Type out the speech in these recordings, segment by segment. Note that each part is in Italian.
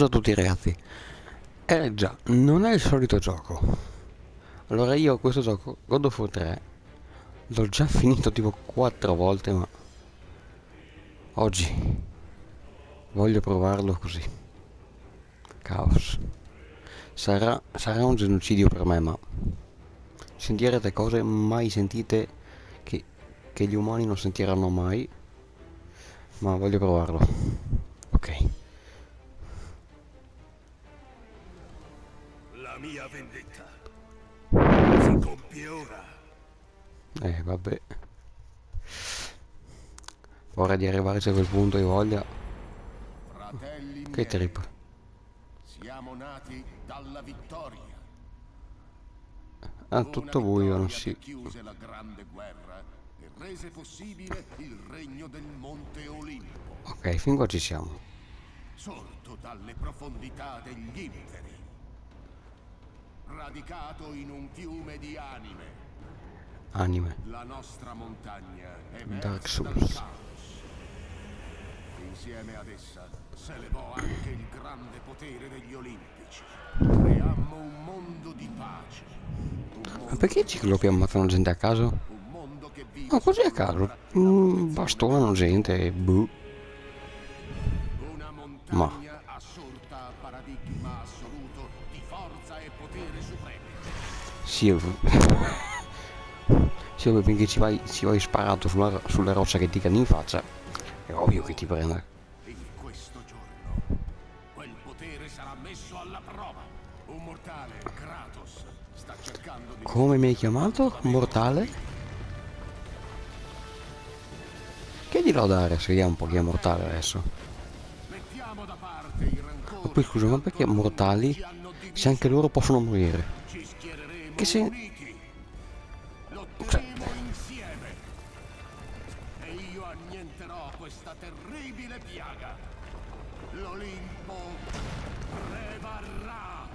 Buongiorno a tutti ragazzi. Eh già, non è il solito gioco. Allora io questo gioco, God of War 3, l'ho già finito tipo 4 volte, ma oggi voglio provarlo così. Caos. Sarà, sarà un genocidio per me, ma sentirete cose mai sentite che, che gli umani non sentiranno mai. Ma voglio provarlo. Ok. Compie ora. Eh, vabbè. Ora di arrivarci a quel punto hai voglia. Fratelli Che trip. siamo nati dalla vittoria. Ah, tutto buio, non si... chiuse la grande guerra e rese possibile il regno del Monte Olimpo, Ok, fin qua ci siamo. sorto dalle profondità degli inferi, radicato in un fiume di anime. Anime. La nostra montagna è Dark Souls. Insieme ad essa s'elevò anche il grande potere degli Olimpici. Creammo un mondo di pace. Ma perché i ciclopi ammazzano gente a caso? Ma così a caso. Mm, bastonano gente e boh. una Sì, ovvio, finché ci vai, ci vai sparato sulla, sulla roccia che ti cade in faccia, è ovvio che ti prende. In questo giorno quel potere sarà messo alla prova. Un mortale, Kratos, sta cercando di Come mi hai chiamato? Mortale? Che dirò ad Ares? Vediamo un po' chi è mortale adesso. Mettiamo da parte i. Ma poi scusa, ma perché mortali se anche loro possono morire? Che se- insieme. E io annienterò questa terribile piaga. L'Olimpo prevarrà.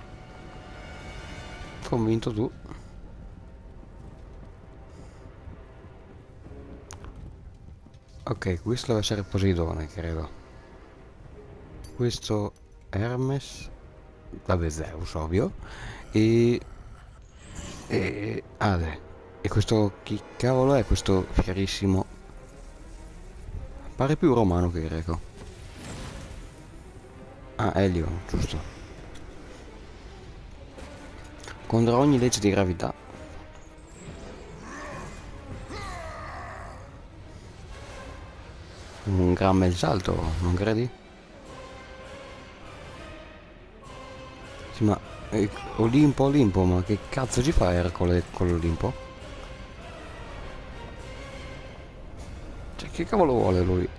Convinto tu? Ok, questo deve essere Poseidone, credo. Questo Hermes. Vabbè, Zeus, ovvio. E... E... Ade. E questo chi cavolo è questo fierissimo? Pare più romano che greco. Ah, Elio, giusto. Contro ogni legge di gravità. Un gran bel salto, non credi? Sì, ma eh, Olimpo, Olimpo, ma che cazzo ci fa Ercole con l'Olimpo? Cioè, che cavolo vuole lui?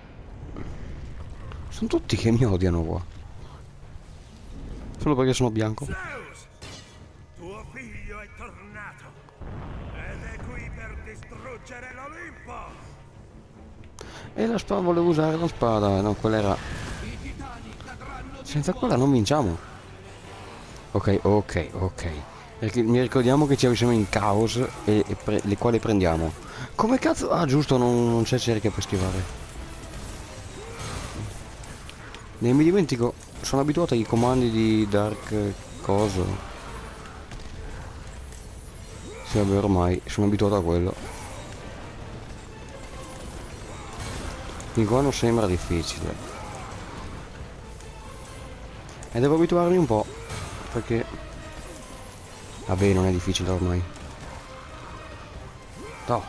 Sono tutti che mi odiano qua. Solo perché sono bianco. Zeus, tuo figlio è tornato ed è qui per distruggere l'Olimpo. E la spada, volevo usare la spada, no, quella era... Senza quella non vinciamo. Ok, ok, ok. Perché mi ricordiamo che siamo in caos e, e le quali prendiamo. Come cazzo? Ah giusto, non, non c'è cerchia per schivare. Ne mi dimentico, sono abituato ai comandi di Dark Coso. Sì, vabbè, ormai sono abituato a quello. Fin qua non sembra difficile. E devo abituarmi un po'. Perché... Vabbè, non è difficile ormai. No.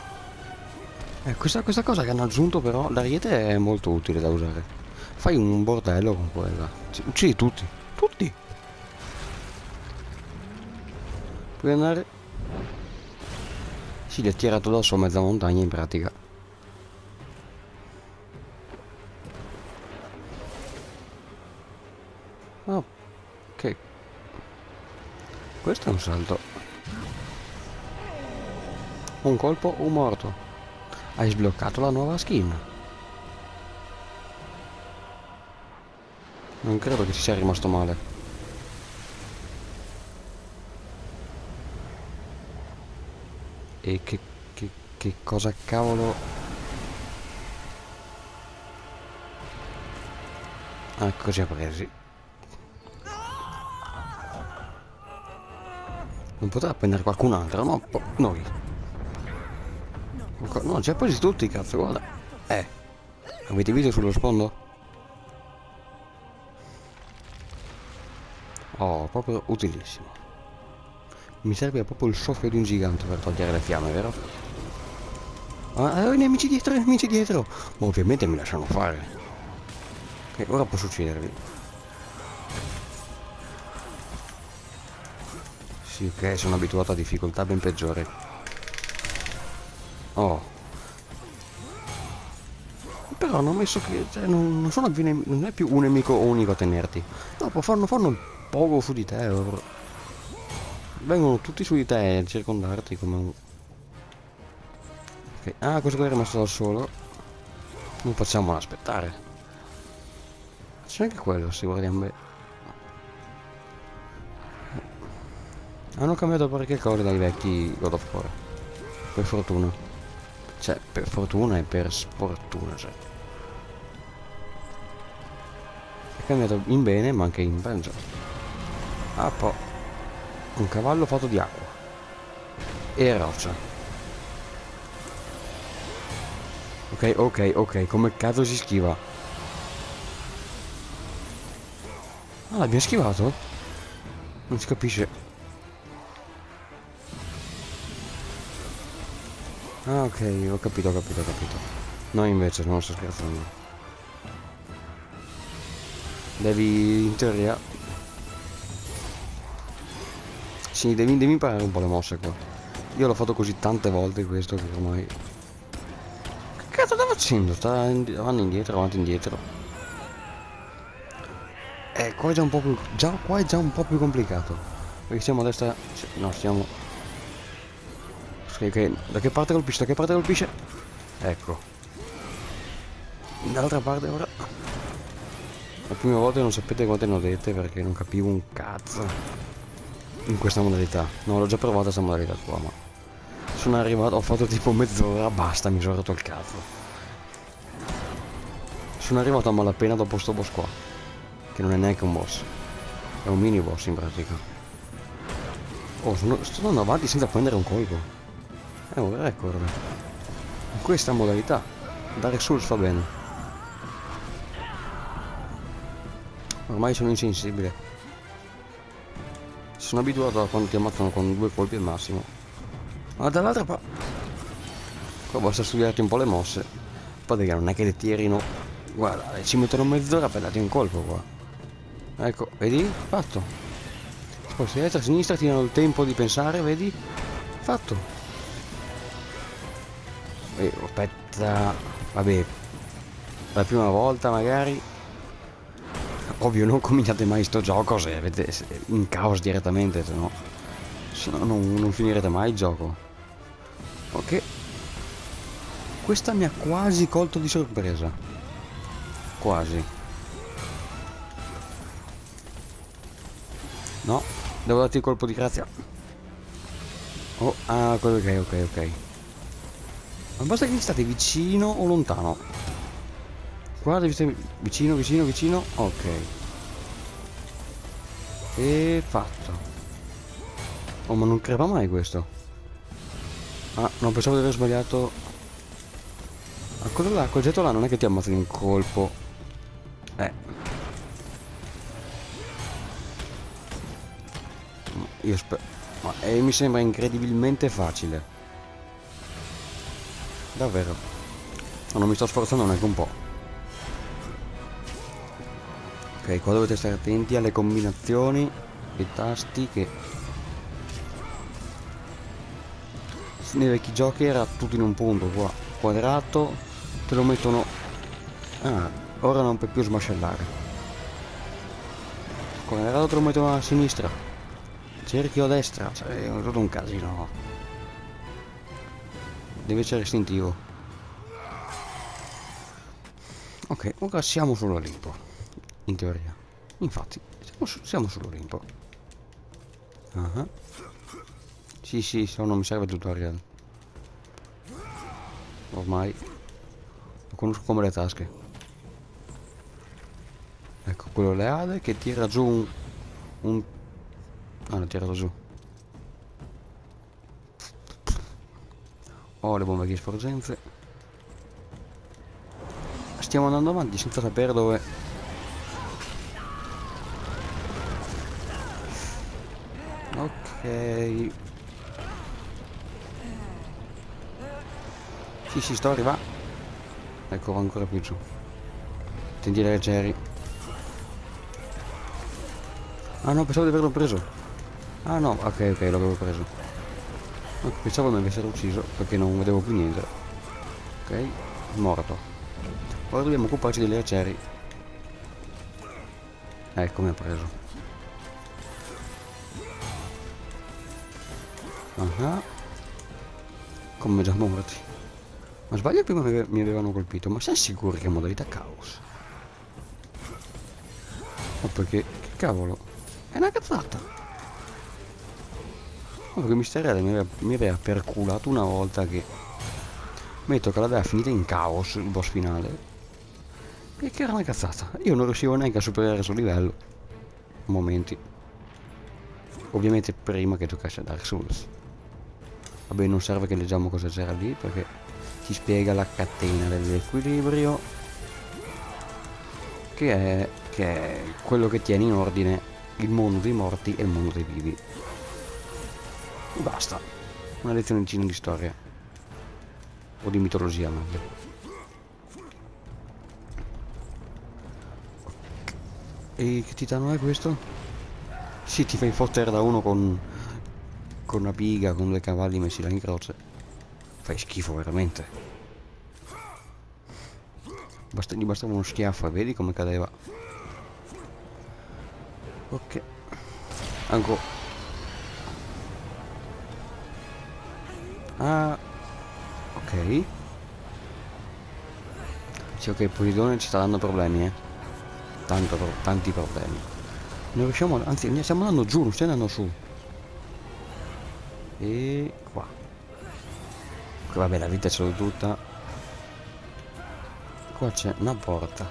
Eh, questa, questa cosa che hanno aggiunto però, l'ariete è molto utile da usare. Fai un bordello con quella. Ci- Uccidi tutti. Tutti. Puoi andare... Sì, gli ha tirato addosso mezza montagna in pratica. Oh. Questo è un salto. Un colpo, un morto. Hai sbloccato la nuova skin. Non credo che ci sia rimasto male. E che, che, che cosa cavolo... Ah, così ha presi. Non potrà prendere qualcun altro, no? Po- noi. No, ha presi tutti, cazzo, guarda. Eh. Avete visto sullo sfondo? Oh, proprio utilissimo. Mi serve proprio il soffio di un gigante per togliere le fiamme, vero? Ah, eh, i nemici dietro, i nemici dietro! Ma ovviamente mi lasciano fare. Ok, ora può succedervi. Sì, ok, sono abituato a difficoltà ben peggiori. Oh. Però hanno messo che... Cioè, non, non sono non è più un nemico unico a tenerti. No, può farlo, fanno poco su di te. or- Vengono tutti su di te a circondarti come un... Ok, Ah, questo qua è rimasto da solo. Non facciamolo aspettare. C'è anche quello, se guardiamo bene. Hanno cambiato parecchie cose dai vecchi God of War. Per fortuna. Cioè, per fortuna e per sfortuna, cioè. È cambiato in bene, ma anche in peggio. Ah, po'. Un cavallo fatto di acqua. E roccia. Ok, ok, ok, come cazzo si schiva? Ah, l'abbiamo schivato? Non si capisce. Ah, ok, ho capito, ho capito, ho capito. No, invece, non sto scherzando. Devi, in teoria... Sì, devi, devi imparare un po' le mosse qua. Io l'ho fatto così tante volte questo che ormai... Che cazzo sta facendo? Sta indi- avanti indietro, avanti indietro. Eh, qua è già un po' più... Già, qua è già un po' più complicato. Perché siamo a destra... No, stiamo... Ok, da che parte colpisce? Da che parte colpisce? Ecco. Dall'altra parte ora. La prima volta non sapete quante ne dette perché non capivo un cazzo. In questa modalità. No, l'ho già provata questa modalità qua, ma. Sono arrivato, ho fatto tipo mezz'ora, basta, mi sono rotto il cazzo. Sono arrivato a malapena dopo sto boss qua. Che non è neanche un boss. È un mini boss in pratica. Oh, sono, sto andando avanti senza prendere un colpo. È un record. In questa modalità. Dark Souls fa bene. Ormai sono insensibile. Sono abituato a quando ti ammazzano con due colpi al massimo. Ma dall'altra parte... Qua basta studiarti un po' le mosse. Poi che non è che le tirino... Guarda, ci mettono mezz'ora per darti un colpo qua. Ecco, vedi? Fatto. Se destra sinistra ti danno il tempo di pensare, vedi? Fatto. Eh, aspetta, vabbè, la prima volta magari, ovvio non cominciate mai sto gioco se avete se- in caos direttamente, se no, se no non, non finirete mai il gioco. Ok, questa mi ha quasi colto di sorpresa, quasi. No, devo darti il colpo di grazia. Oh, ah, ok, ok, ok. Ma basta che state vicino o lontano. Qua devi stare vicino, vicino, vicino. Ok. E fatto. Oh, ma non crepa mai questo. Ah, no, pensavo di aver sbagliato. Ma quello là, quel getto là non è che ti ammazza di un colpo. Eh. Io spero. Ma eh, mi sembra incredibilmente facile. Davvero. Ma non mi sto sforzando neanche un po'. Ok, qua dovete stare attenti alle combinazioni dei tasti che... Nei vecchi giochi era tutto in un punto qua. Quadrato, te lo mettono... Ah, ora non puoi più smascellare. Quadrato te lo mettono a sinistra. Cerchio a destra, cioè è tutto un casino. Deve essere istintivo. Ok, ora siamo sull'Olimpo. In teoria. Infatti, siamo, su- siamo sull'Olimpo. Ah. Sì, sì, se no non mi serve il tutorial. Ormai lo conosco come le tasche. Ecco, quello le ade che tira giù un... un... Ah, l'ha tirato giù. Ho le bombe di sporgenze. Stiamo andando avanti senza sapere dove... Ok. Sì, sì, sto arrivando. Ecco, va ancora più giù. Tendile leggeri. Ah no, pensavo di averlo preso. Ah no, ok, ok, l'avevo preso. Ok, pensavo mi avessero ucciso perché non vedevo più niente. Ok, morto. Ora dobbiamo occuparci degli arcieri. Ecco, mi ha preso. Ah. Come già morti. Ma sbaglio prima mi avevano colpito, ma sei sicuro che è modalità caos? Ma perché, che cavolo? È una cazzata! Ma perché Misterella mi aveva, mi aveva perculato una volta che... Metto che l'aveva finita in caos il boss finale. E che era una cazzata. Io non riuscivo neanche a superare il suo livello. Momenti. Ovviamente prima che giocasse a Dark Souls. Vabbè non serve che leggiamo cosa c'era lì perché ti spiega la catena dell'equilibrio che è, che è quello che tiene in ordine il mondo dei morti e il mondo dei vivi. Basta. Una lezione di storia. O di mitologia meglio. E che titano è questo? Sì, ti fai fottere da uno con con una piga, con due cavalli messi là in croce. Fai schifo veramente. Basta, gli bastava uno schiaffo e vedi come cadeva. Ok. Ancora. Ah. Ok. Sì, ok, Posidone ci sta dando problemi, eh. Tanto, pro- tanti problemi. Non riusciamo, anzi, ne stiamo andando giù, non stiamo andando su. E qua. Qui vabbè la vita ce l'ho tutta. Qua c'è una porta.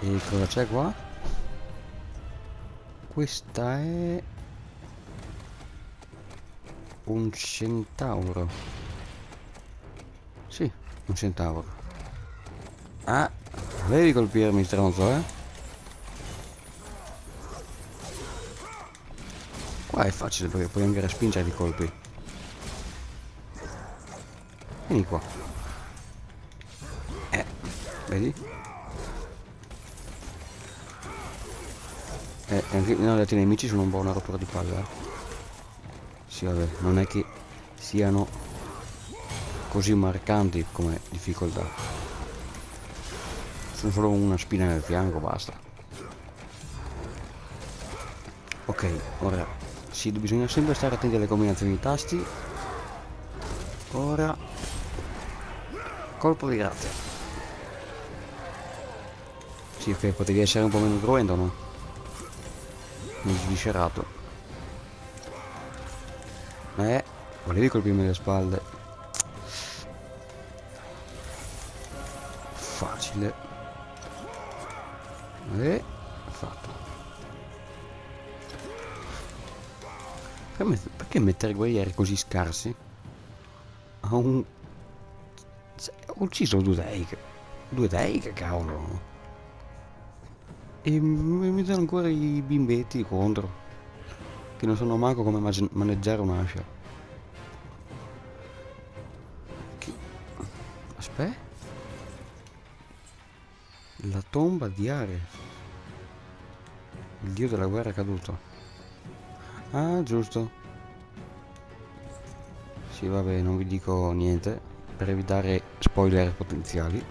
E cosa c'è qua? Questa è un centauro. Sì, un centauro. Ah, devi colpirmi stronzo, eh? Qua è facile perché puoi anche respingere i colpi. Vieni qua. Eh, vedi? Eh, anche altri nemici sono un po' una rottura di palle. Eh. Sì, vabbè, non è che siano così marcanti come difficoltà. Sono solo una spina nel fianco, basta. Ok, ora sì, bisogna sempre stare attenti alle combinazioni di tasti. Ora colpo di grazia. Sì, ok, potevi essere un po' meno cruento, no? Mi sviscerato. Eh, volevi colpirmi le spalle. Facile. E fatto. Perché, perché mettere guerrieri così scarsi? A un... Ho ucciso due Dake. Due Dake, cavolo. E mi danno ancora i bimbetti contro. Che non sanno manco come ma- maneggiare un'ascia. Aspetta. La tomba di Ares. Il dio della guerra è caduto. Ah, giusto. Sì, vabbè, non vi dico niente per evitare spoiler potenziali.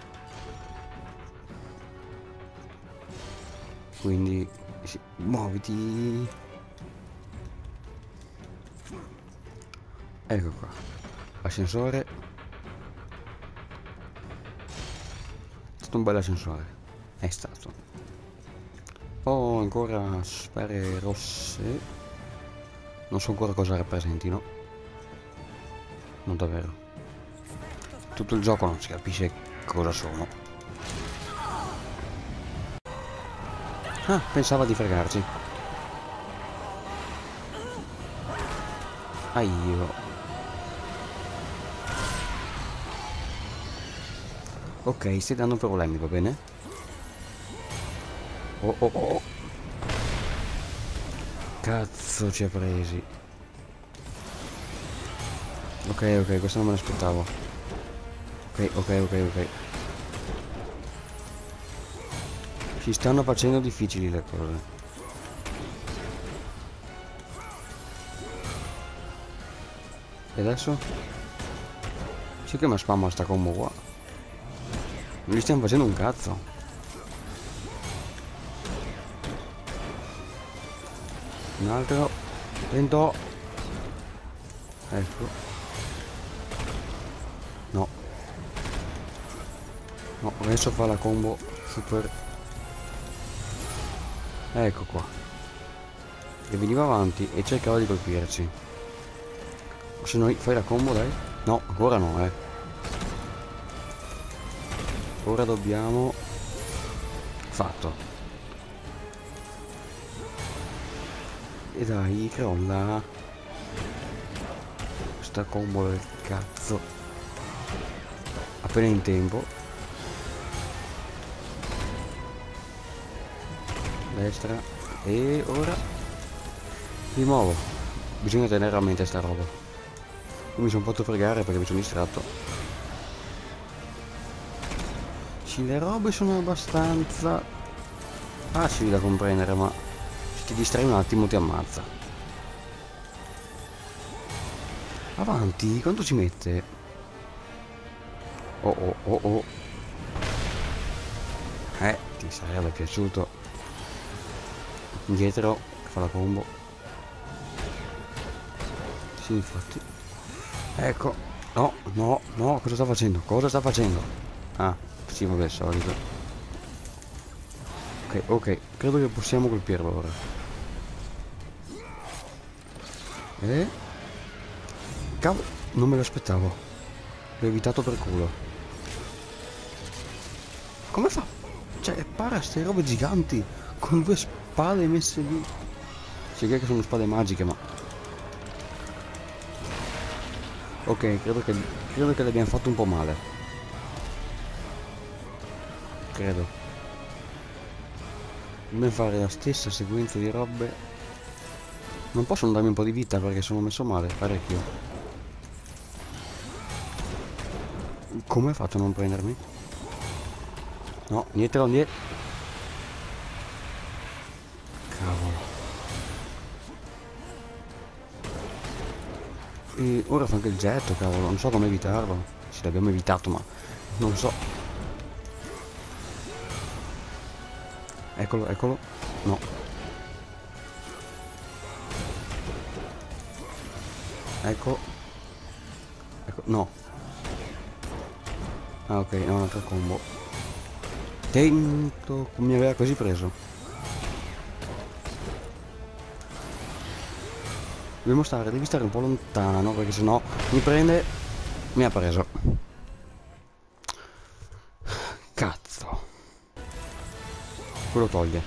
Quindi, sì, muoviti. Ecco qua. Ascensore. È stato un bel ascensore. È stato. Ho ancora sfere rosse. Non so ancora cosa rappresentino. Non davvero. Tutto il gioco non si capisce cosa sono. Ah, pensava di fregarci. Ah, Ok, stai dando problemi, va bene? Oh oh oh. Cazzo ci ha presi. Ok, ok, questo non me l'aspettavo. Ok, ok, ok, ok. Si stanno facendo difficili le cose. E adesso? Sì che mi spamma sta combo qua. Non gli stiamo facendo un cazzo. Un altro. Tento. Ecco. No. No, adesso fa la combo super. Ecco qua. E veniva avanti e cercava di colpirci. Se noi fai la combo dai? No, ancora no, eh. Ora dobbiamo... Fatto. E dai, crolla. Sta combo del cazzo. Appena in tempo. Destra. E ora... Di nuovo. Bisogna tenere a mente sta roba. Mi sono fatto fregare perché mi sono distratto. Sì, le robe sono abbastanza facili da comprendere, ma se ti distrai un attimo ti ammazza. Avanti, quanto ci mette? Oh oh oh oh. Eh, ti sarebbe piaciuto. Indietro, fa la combo. Sì, infatti. Ecco. No, no, no, cosa sta facendo? Cosa sta facendo? Ah, sì, vabbè, solito. Ok, ok, credo che possiamo colpirlo ora. Eh? Cavolo, non me l'aspettavo. L'ho evitato per culo. Come fa? Cioè, para ste robe giganti con due spade messe lì. Si che sono spade magiche, ma Ok, credo che, credo che l'abbiamo fatto un po' male. Credo. Dobbiamo fare la stessa sequenza di robe. Non posso non darmi un po' di vita perché sono messo male, parecchio. Come fatto a non prendermi? No, dietro, dietro. Cavolo. E ora fa anche il getto, cavolo, non so come evitarlo. Sì, l'abbiamo evitato, ma non so. Eccolo, eccolo. No. Ecco. Ecco, no. Ah, ok, è un'altra combo. Tento, mi aveva così preso. Dobbiamo stare, devi stare un po' lontano perché sennò mi prende... Mi ha preso. Quello toglie.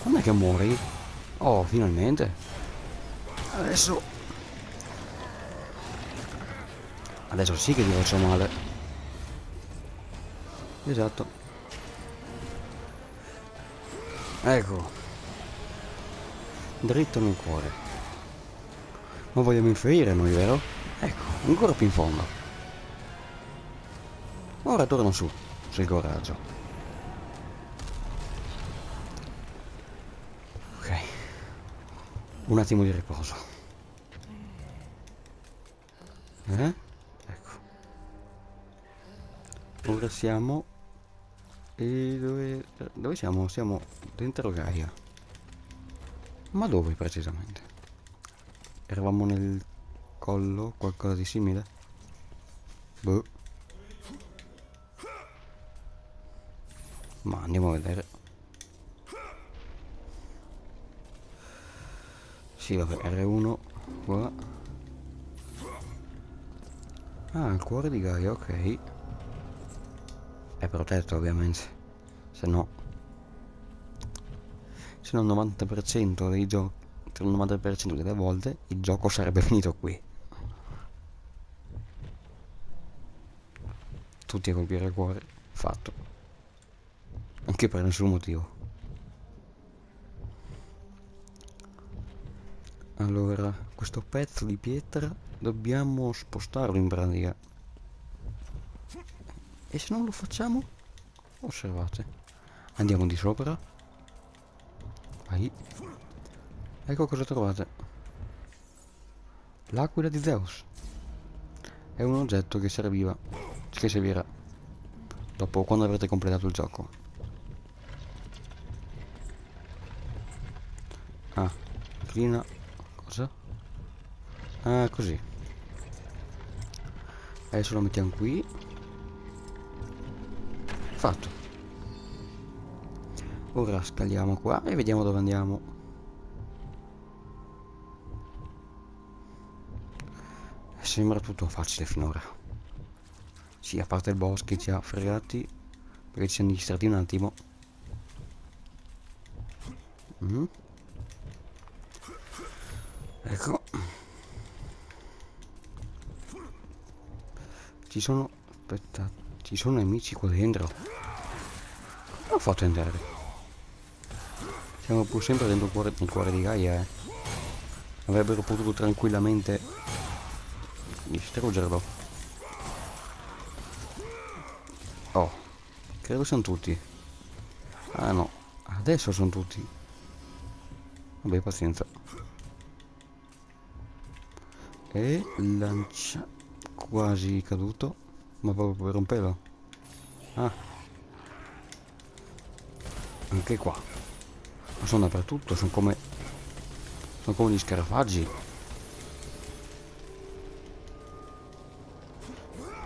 Quando è che muori? Oh, finalmente. Adesso... Adesso sì che ti faccio male. Esatto. Ecco dritto nel cuore. Ma vogliamo inferire noi, vero? Ecco, ancora più in fondo. Ora torno su, sul coraggio. Un attimo di riposo. Eh? Ecco. Ora siamo... E dove... Dove siamo? Siamo dentro Gaia. Ma dove precisamente? Eravamo nel collo, qualcosa di simile? Boh. Ma andiamo a vedere. Sì, vabbè, R1 qua. Ah, il cuore di Gaia, ok. È protetto ovviamente. Se no se non il 90% dei giochi il 90% delle volte il gioco sarebbe finito qui tutti a colpire il cuore. Fatto. Anche per nessun motivo. Allora, questo pezzo di pietra dobbiamo spostarlo in pratica. E se non lo facciamo? Osservate. Andiamo di sopra. Vai. Ecco cosa trovate. L'aquila di Zeus. È un oggetto che serviva. Che servirà. Dopo quando avrete completato il gioco. Ah. Clina. Cosa? Ah, così. Adesso lo mettiamo qui. Fatto. Ora scaliamo qua e vediamo dove andiamo. Sembra tutto facile finora. Sì, a parte il boss che ci ha fregati. Perché ci siamo distratti un attimo. Mm. Ecco. Sono... Aspetta. Ci sono nemici qua dentro. L'ho fatto entrare. Siamo pur sempre dentro il cuore, il cuore di Gaia, eh. Avrebbero potuto tranquillamente distruggerlo. Oh, credo siano tutti. Ah no, adesso sono tutti. Vabbè, pazienza. E lancia quasi caduto, ma proprio per un pelo. Ah. Anche qua. Ma sono dappertutto, sono come... Sono come gli scarafaggi.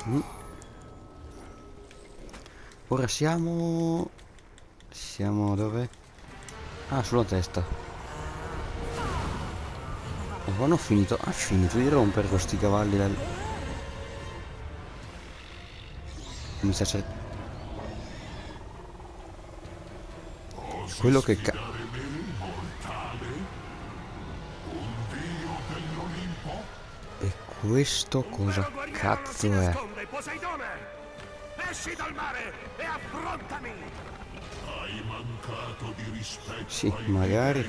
Mm. Ora siamo... Siamo dove? Ah, sulla testa. E quando ho finito... Ha finito di rompere questi cavalli dal... Mi sta cercando... Quello che ca... E questo cosa cazzo è? Esci dal mare e affrontami! Hai mancato di rispetto Sì, magari.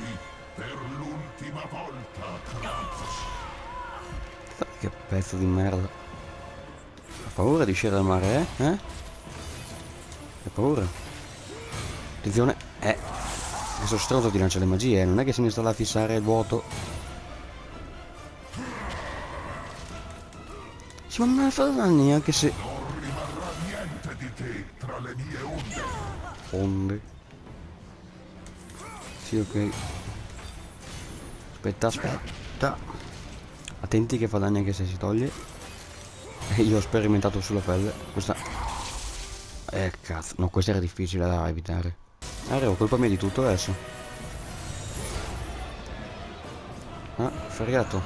per l'ultima volta, Kratos. Che pezzo di merda. Paura di uscire dal mare, eh? Eh? Hai paura? Attenzione, eh. Questo stronzo ti lancia le magie, eh? non è che se ne sta là a fissare il vuoto. Sì, ma non me fa danni anche se... Non rimarrà niente di te tra le mie onde. Onde. Sì, ok. Aspetta, aspetta. Attenti che fa danni anche se si toglie. Io ho sperimentato sulla pelle. Questa... Eh, cazzo. No, questa era difficile da evitare. Arrivo, colpa mia di tutto adesso. Ah, fregato.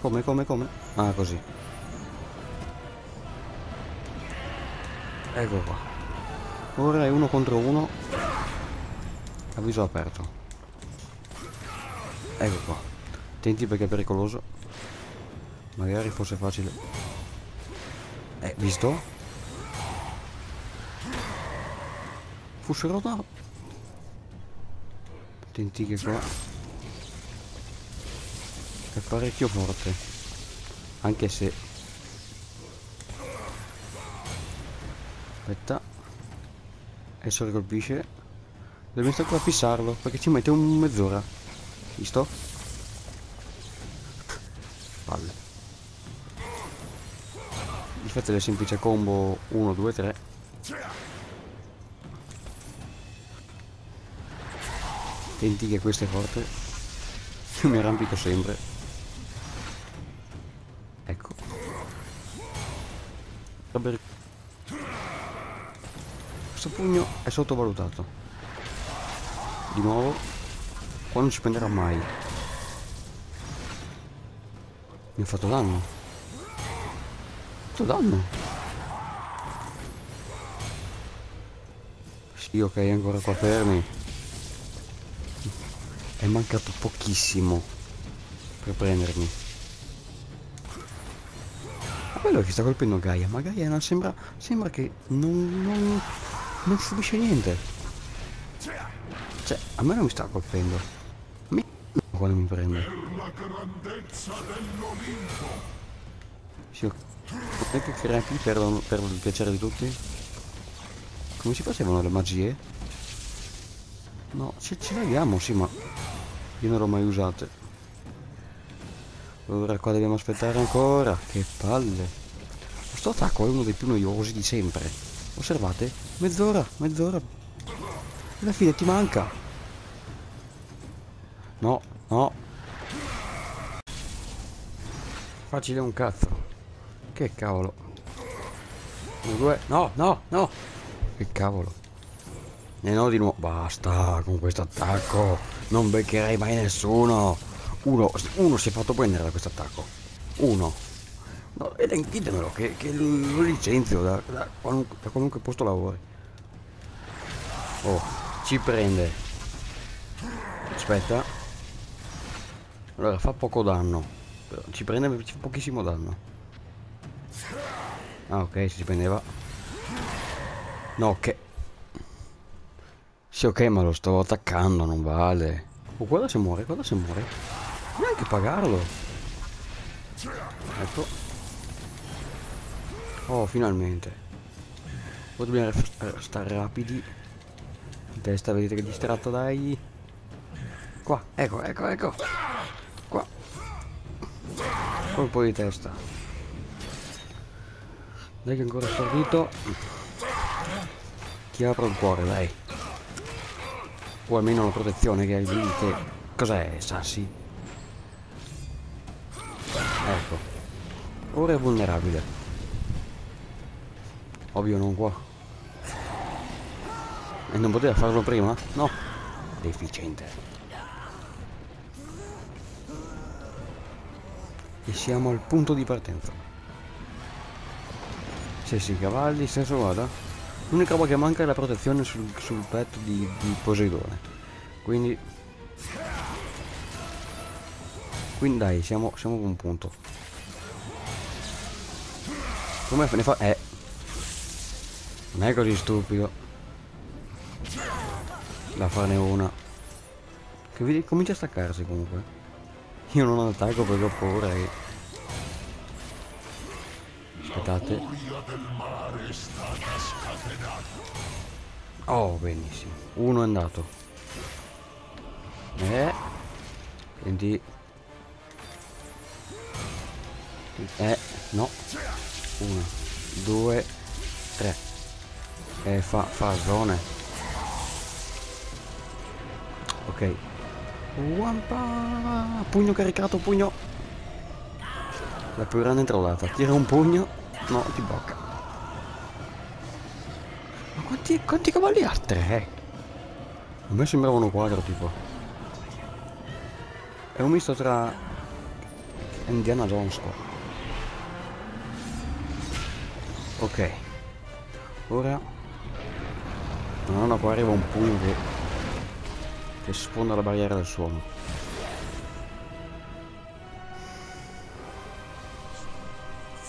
Come, come, come? Ah, così. Ecco qua. Ora è uno contro uno. Avviso aperto. Ecco qua. Attenti perché è pericoloso. Magari fosse facile. Eh, visto? Fossero da... Attenti che qua... È parecchio forte. Anche se... Aspetta. Adesso ricolpisce. Dobbiamo stare qua a fissarlo, perché ci mette un mezz'ora. Visto? Difetto del semplice combo 1, 2, 3. Attenti che questo è forte. Io mi arrampico sempre. Ecco. Questo pugno è sottovalutato. Di nuovo. Qua non ci prenderà mai. Mi ha fatto danno. Fatto danno. Sì, ok, ancora qua fermi. È mancato pochissimo per prendermi. quello che sta colpendo Gaia, ma Gaia non sembra, sembra che non, non, non subisce niente. Cioè, a me non mi sta colpendo. Mi quando mi prende. Sì, non è che i crepi perdono, perdono il piacere di tutti? Come si facevano le magie? No, ce, le abbiamo, sì, ma io non l'ho mai usate. Ora qua dobbiamo aspettare ancora. Che palle. Questo attacco è uno dei più noiosi di sempre. Osservate? Mezz'ora, mezz'ora. E alla fine ti manca. No, no. Facile un cazzo. Che cavolo. Uno, due. No, no, no. Che cavolo. E no di nuovo. Basta con questo attacco. Non beccherei mai nessuno. Uno, uno si è fatto prendere da questo attacco. Uno. No, e ditemelo che, che lo licenzio da, da, qualunque, da qualunque posto lavori. Oh, ci prende. Aspetta. Allora, fa poco danno. Ci prende pochissimo danno. Ah, ok, si prendeva. No, che... Sì, ok, ma lo sto attaccando, non vale. Oh, guarda se muore, guarda se muore. Neanche pagarlo. Ecco. Oh, finalmente. Poi dobbiamo stare rapidi. In testa, vedete che distratto dai. Qua, ecco, ecco, ecco. Qua. Colpo di testa. Dai che ancora stordito. Chi apre il cuore, dai. O almeno la protezione che hai lì. Cos'è, Sassi? Ecco. Ora è vulnerabile. Ovvio non qua. E non poteva farlo prima? No. Deficiente. E siamo al punto di partenza. Stessi cavalli, stesso guarda. L'unica roba che manca è la protezione sul, sul petto di, di Poseidone. Quindi quindi dai, siamo, siamo con un punto. Come ne fa? Eh. Non è così stupido. Da farne una. Che vedi, comincia a staccarsi comunque. Io non attacco perché ho paura che... Aspettate. Oh, benissimo. Uno è andato. Eh. Quindi eh, no. Uno, due, tre. Eh, fa, fa zone. Ok. Wampa! Pugno caricato, pugno. La più grande introllata. Tira un pugno. No, ti bocca. Ma quanti, quanti cavalli ha? Tre. A me sembravano quattro, tipo. È un misto tra Indiana Jones qua. ok ora no no qua arriva un pugno che che sfonda la barriera del suono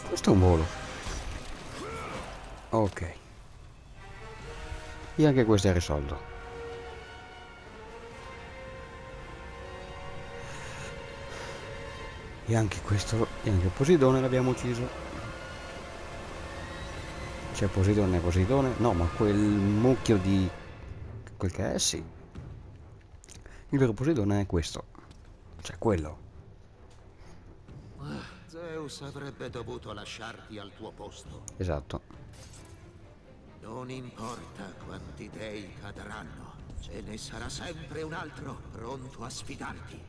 questo è un volo ok e anche questo è risolto e anche questo e anche Posidone l'abbiamo ucciso c'è Poseidone, Poseidone, no, ma quel mucchio di... quel che è, sì. Il vero Poseidone è questo. Cioè, quello. Zeus avrebbe dovuto lasciarti al tuo posto. Esatto. Non importa quanti dei cadranno, ce ne sarà sempre un altro pronto a sfidarti.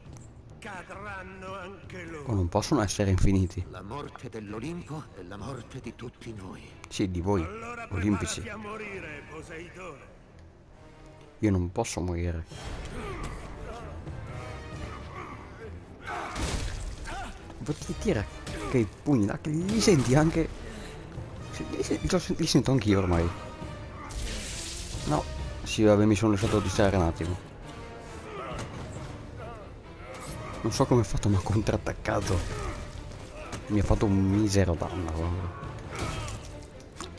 Cadranno anche loro. Oh, non possono essere infiniti. La morte dell'Olimpo è la morte di tutti noi. Sì, di voi, allora olimpici. A morire, Poseidone. Io non posso morire. Ti tira che i pugni là, che li senti anche... Li, li, li sento anch'io ormai. No, sì, vabbè, mi sono lasciato distrarre un attimo. Non so come ha fatto ma ha contrattaccato. Mi ha fatto un misero danno proprio.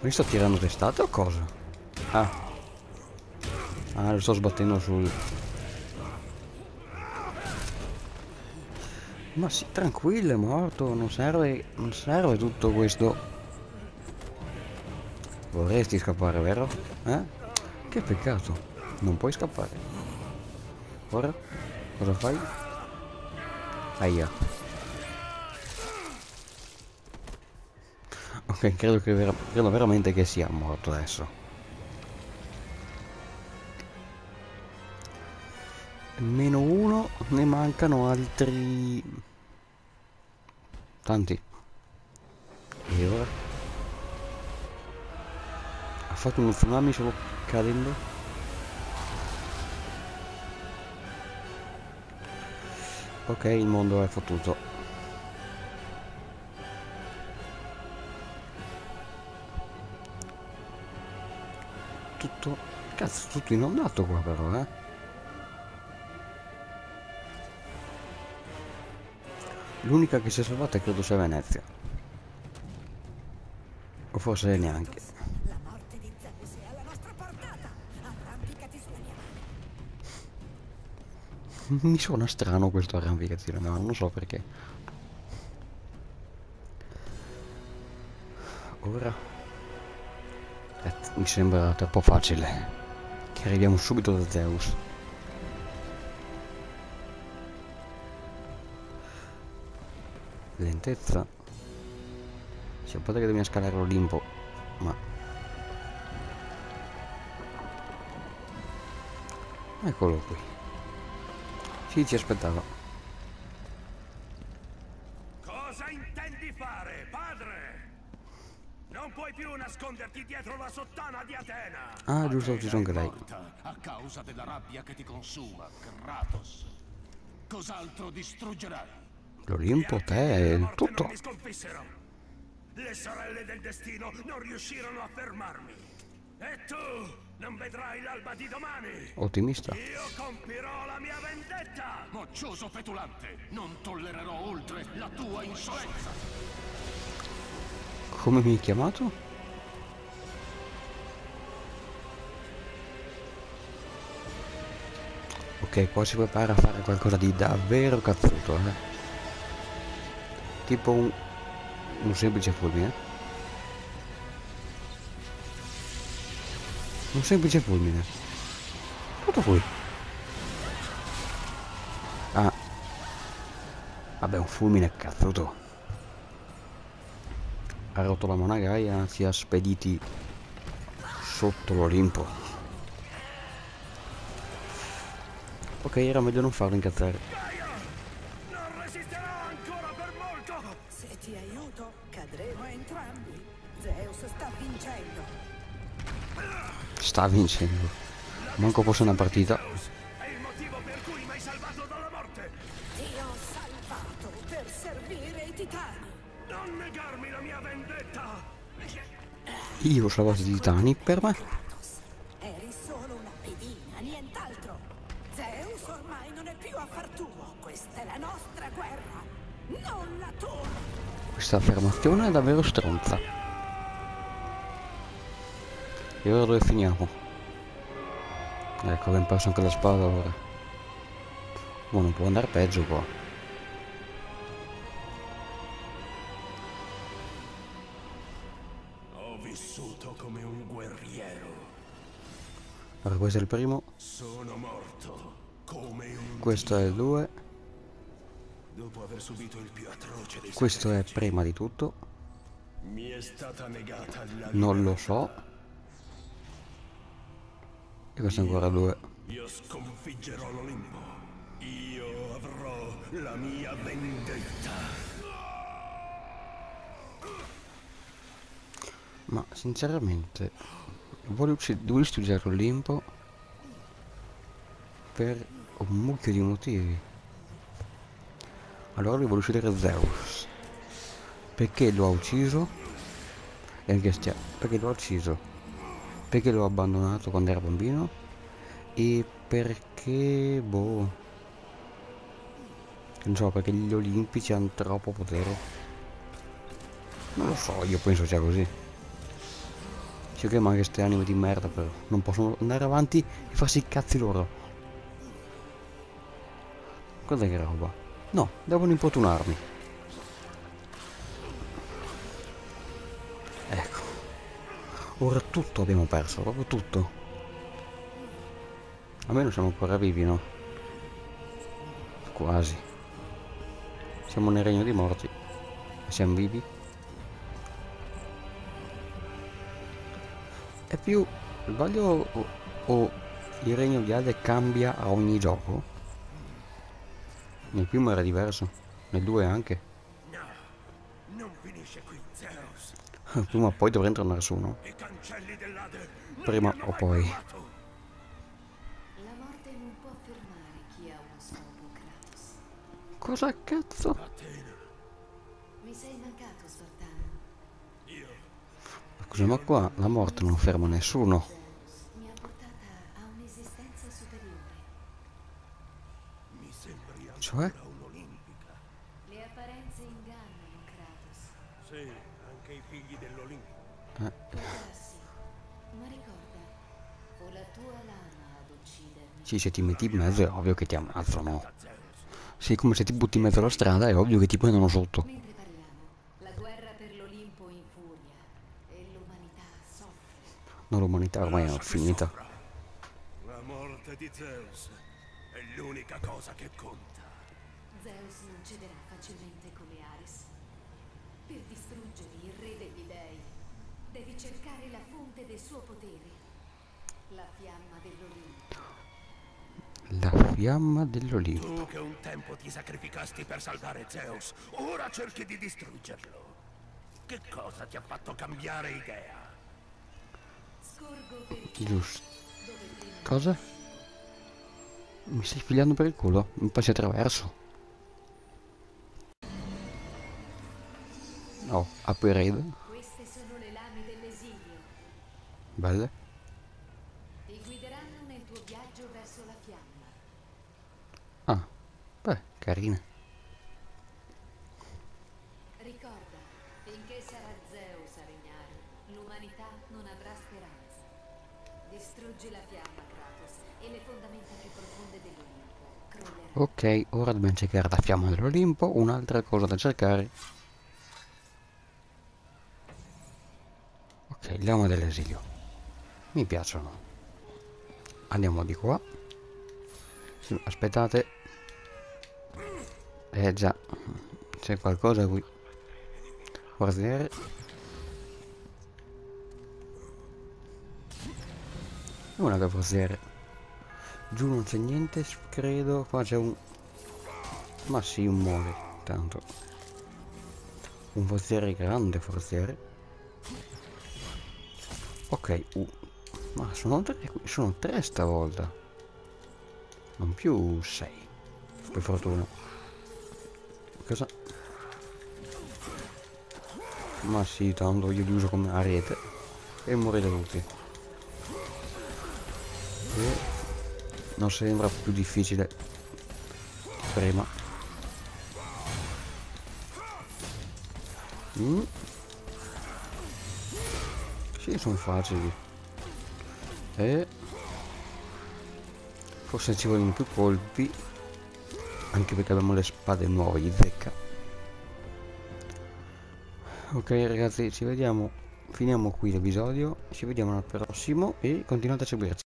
Mi sto tirando testate o cosa? Ah. Ah, lo sto sbattendo sul... Ma sì, tranquillo, è morto, non serve, non serve tutto questo. Vorresti scappare, vero? Eh? Che peccato, non puoi scappare. Ora? Cosa fai? Aia. Ok, credo, che vera credo veramente che sia morto adesso. Meno uno, ne mancano altri... Tanti. E ora? Fatto uno tsunami solo cadendo? Ok, il mondo è fottuto. Tutto... Cazzo, tutto inondato qua però, eh? L'unica che si è salvata credo sia Venezia. O forse neanche. Mi suona strano questo arrampicatino, ma non so perché. Ora... Eh, mi sembra troppo facile. Che arriviamo subito da Zeus. Lentezza. Si può che dobbiamo scalare l'Olimpo, ma... Eccolo qui. Sì, ci aspettava. Cosa intendi fare, padre? Non puoi più nasconderti dietro la sottana di Atena! Ah, giusto, ci sono anche lei. a causa della rabbia che ti consuma, Kratos. Cos'altro distruggerai? L'Olimpo, E te, morte tutto. Le sorelle del destino non riuscirono a fermarmi! E tu non vedrai l'alba di domani! Ottimista. Io compirò la mia vendetta! Moccioso petulante, non tollererò oltre la tua insolenza. Come mi hai chiamato? Ok, qua si prepara a fare qualcosa di davvero cazzuto, eh. Tipo un, un semplice fulmine. Un semplice fulmine. Tutto qui. Ah. Vabbè, un fulmine cazzuto ha rotto la monagaia, si è spediti sotto l'Olimpo. Ok, era meglio non farlo incazzare. Sta vincendo. Manco fosse una partita. Io ho salvato i titani per me. Eri solo una pedina, nient'altro. Zeus ormai non è più affar tuo. Questa è la nostra guerra, non la tua. Questa affermazione è davvero stronza. E ora dove finiamo? Ecco, abbiamo perso anche la spada ora. Ma non può andare peggio qua. Ho vissuto come un guerriero. Allora, questo è il primo, Sono morto come un questo è il 2, dopo aver subito il più atroce dei questo è prima di tutto. Mi è stata negata la Non lo so. E questo è ancora 2. Io sconfiggerò l'Olimpo. Io avrò la mia vendetta. Ma sinceramente vuole uccidere, vuole distruggere l'Olimpo per un mucchio di motivi. Allora lui vuole uccidere Zeus. Perché lo ha ucciso? E anche stia, perché lo ha ucciso? Perché lo ha abbandonato quando era bambino? E perché boh. Non so, perché gli olimpici hanno troppo potere. Non lo so, io penso sia così. Sì che ma anche queste anime di merda però. Non possono andare avanti e farsi i cazzi loro. Guarda che roba. No, devono importunarmi. Ora tutto abbiamo perso, proprio tutto. Almeno siamo ancora vivi, no? Quasi. Siamo nel regno dei morti. Siamo vivi. È più sbaglio o, o il regno di Ade cambia a ogni gioco? Nel primo era diverso, nel 2 anche. No, non finisce qui, Zeus. Prima o poi dovrei tornare su, no? I cancelli dell'Ade non Prima o poi. fermato. La morte non può fermare chi ha uno scopo, Kratos. Cosa cazzo? Mi sei mancato, Spartano. io Scusa, ma qua la morte non ferma nessuno. Mi ha portata a un'esistenza superiore. mi sembri ancora Cioè? Sì, se ti metti in mezzo è ovvio che ti ammazzano. Sì, come se ti butti in mezzo alla strada è ovvio che ti prendono sotto. E. No, l'umanità ormai è finita. La morte di Zeus è l'unica cosa che conta. Zeus non cederà facilmente come Ares. Per distruggere il re degli dei, devi cercare la fonte del suo potere. La fiamma dell'Olimpo. Fiamma dell'Olimpo. Tu che un tempo ti sacrificasti per salvare Zeus, ora cerchi di distruggerlo. Che cosa ti ha fatto cambiare idea? Scorgo per il Giusto. Cosa? Mi stai pigliando per il culo? Mi passi attraverso. Oh, upgrade. queste sono le lame dell'esilio. Belle. Ti guideranno nel tuo viaggio verso la fiamma. Ah, beh, carine. Ricorda, finché sarà Zeus a regnare, l'umanità non avrà speranza. Distruggi la fiamma, Kratos, e le fondamenta più profonde dell'Olimpo crolleranno. Ok, ora dobbiamo cercare la fiamma dell'Olimpo. Un'altra cosa da cercare. Ok, lama dell'esilio. Mi piacciono. Andiamo di qua. Aspettate. Eh già, c'è qualcosa qui. Guardare. Una da forziere. Giù non c'è niente, credo. Qua c'è un... Ma sì, un mole, tanto. Un forziere grande, forziere. Ok, uh. Ma sono tre, qui- sono tre stavolta. Non più sei. Per fortuna. Cosa? Ma sì, tanto io li uso come ariete. E morite tutti. E non sembra più difficile di prima. Mm. Sì, sono facili. E forse ci vogliono più colpi. Anche perché abbiamo le spade nuove di zecca. Ok ragazzi, ci vediamo. Finiamo qui l'episodio. Ci vediamo al prossimo e continuate a seguirci.